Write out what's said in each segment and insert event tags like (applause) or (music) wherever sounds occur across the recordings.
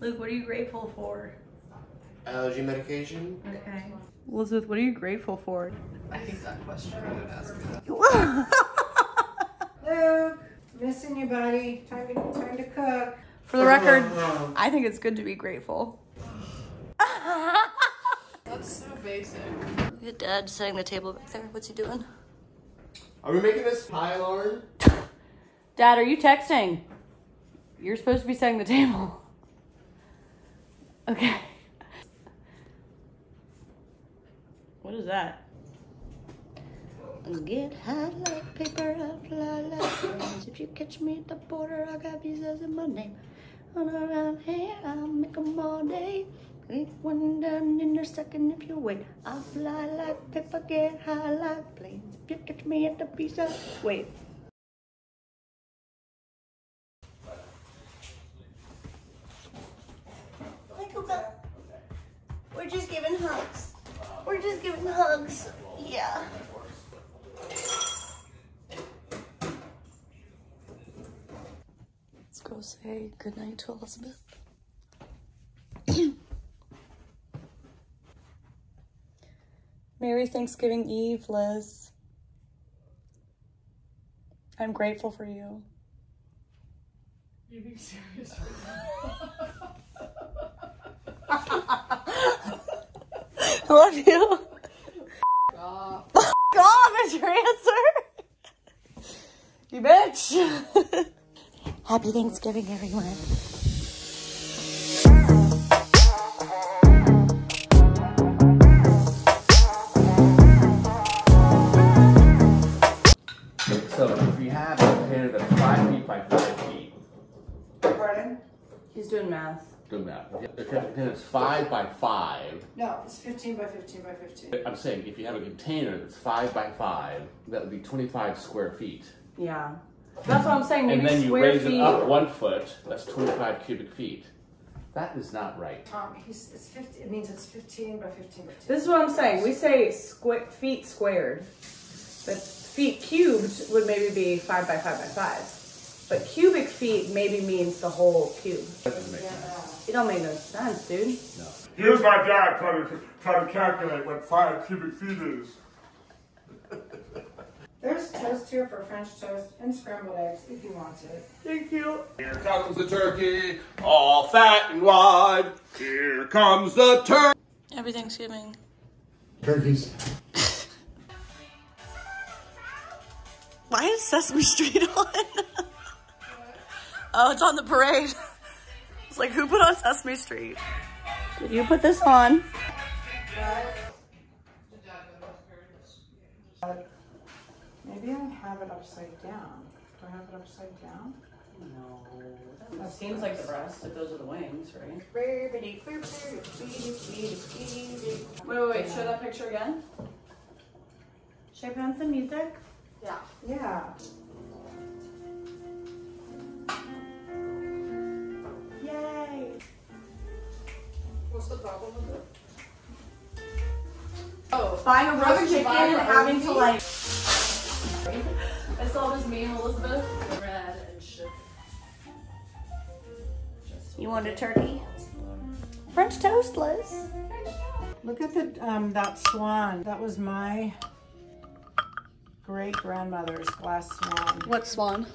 Luke, what are you grateful for? Allergy medication? Okay. Elizabeth, what are you grateful for? I hate that question. I didn't ask me that. (laughs) Luke, missing you, buddy. Time to time to cook. For the record, (laughs) I think it's good to be grateful. (laughs) That's so basic. Your dad setting the table back there. What's he doing? Are we making this pie, Lauren? Dad, are you texting? You're supposed to be setting the table. Okay. What is that? Get high like paper, I fly like planes. If you catch me at the border, I got visas in my name. Run around here, I'll make 'em all day. Ain't one done in a second if you wait. I fly like paper, get high like planes. If you catch me at the visa, wait. Just giving hugs. We're just giving hugs. Yeah. Let's go say goodnight to Elizabeth. Merry Thanksgiving Eve, Liz. I'm grateful for you. You being serious? I (laughs) (laughs) love you. (laughs) Ah, F off is your answer. You bitch. Happy Thanksgiving, everyone. Five by five, No, it's 15 by 15 by 15. I'm saying if you have a container that's five by five, that would be 25 square feet. Yeah. That's what I'm saying. Maybe And then you raise feet. it up one foot, that's 25 cubic feet. That is not right. Tom, he's, it's 50, it means it's 15 by 15 by 15. This is what I'm saying. We say squ- feet squared, but feet cubed would maybe be five by five by five. But cubic feet maybe means the whole cube. That doesn't make sense. It don't make no sense, dude. No. Here's my dad trying to trying to calculate what five cubic feet is. There's toast here for French toast and scrambled eggs if you want it. Thank you. Here comes the turkey, all fat and wide. Here comes the turkey. Happy Thanksgiving. Turkeys. (laughs) Why is Sesame Street (laughs) on? Oh, it's on the parade. (laughs) It's like, who put on Sesame Street? Did you put this on? Maybe I have it upside down. Do I have it upside down? No. That seems like the breast, if those are the wings, right? Wait, Wait, wait, wait. Show that picture again. Should I put on some music? Yeah. Yeah. What's the problem with it? Oh, buying a roast chicken and Survivor having to like. I saw this meme, Elizabeth. Red and shit. You want a turkey? French toast, Liz. Look at the um that swan. That was my great grandmother's glass swan. What swan?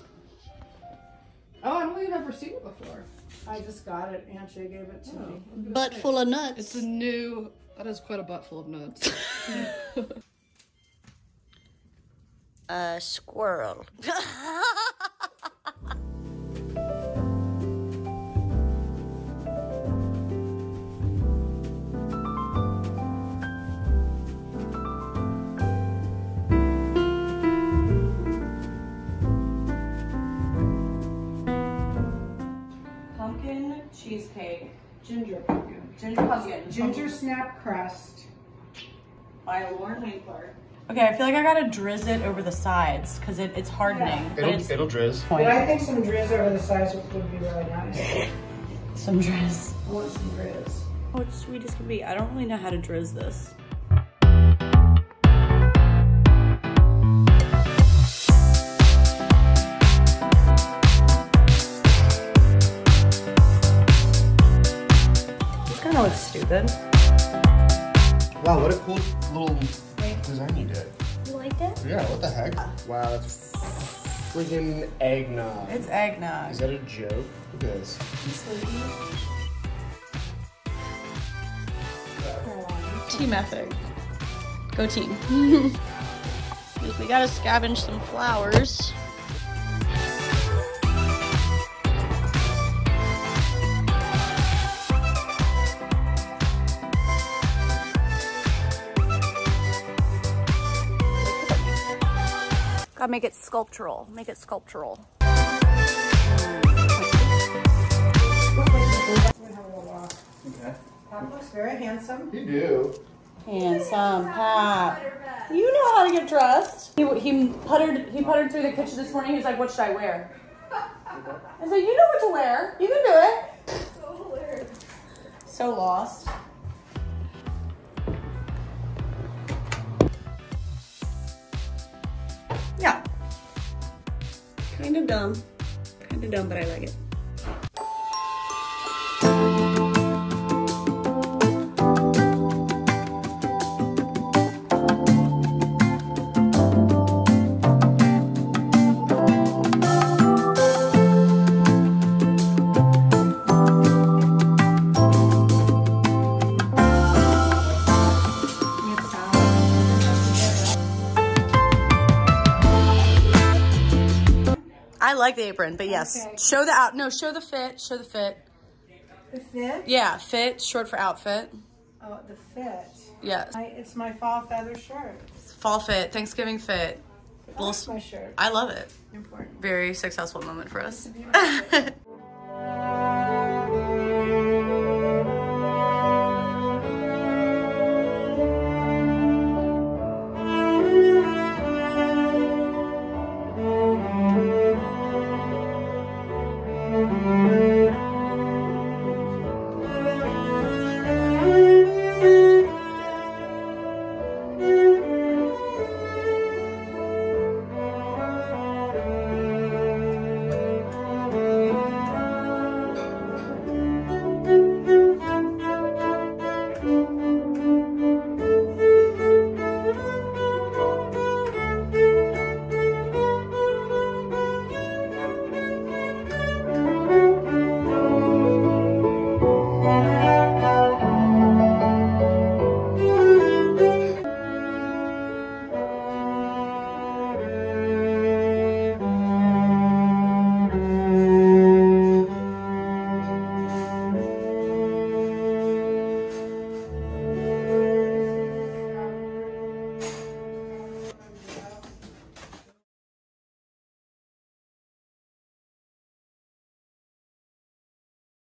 Oh, I don't think I've ever seen it before. I just got it. Aunt Jay gave it to oh, me. Butt full of nuts. It's a new. That is quite a butt full of nuts. (laughs) (laughs) a squirrel. (laughs) Ginger pumpkin. Ginger pumpkin. Ginger snap crust. by Lauren Winkler. Okay, I feel like I gotta drizz it over the sides because it, it's hardening. but it's it'll drizz. But I think some drizz over the sides would, would be really nice. some drizz. I want some drizz. Oh, it's sweet as can be. I don't really know how to drizz this. Know it's stupid. Wow, what a cool little design you did. You like it? Yeah, what the heck? Ah. Wow, that's freaking eggnog. It's eggnog. Is that a joke? Look at this. Team ethic. Go team. (laughs) we gotta scavenge some flowers. Gotta make it sculptural. Make it sculptural. Pop looks very handsome. You do. Handsome Pat. You know how to get dressed. He, he puttered he puttered through the kitchen this morning. He was like, "What should I wear?" I said, "You know what to wear. You can do it." So lost. Kind of dumb. Kind of dumb, but I like it. The apron, but yes, Okay. show the out. No, show the fit. Show the fit. The fit? Yeah, fit. Short for outfit. Oh, the fit. Yes, I, it's my fall feather shirt. fall fit. Thanksgiving fit. I like my shirt. I love it. Important. Very successful moment for us. (laughs) Thank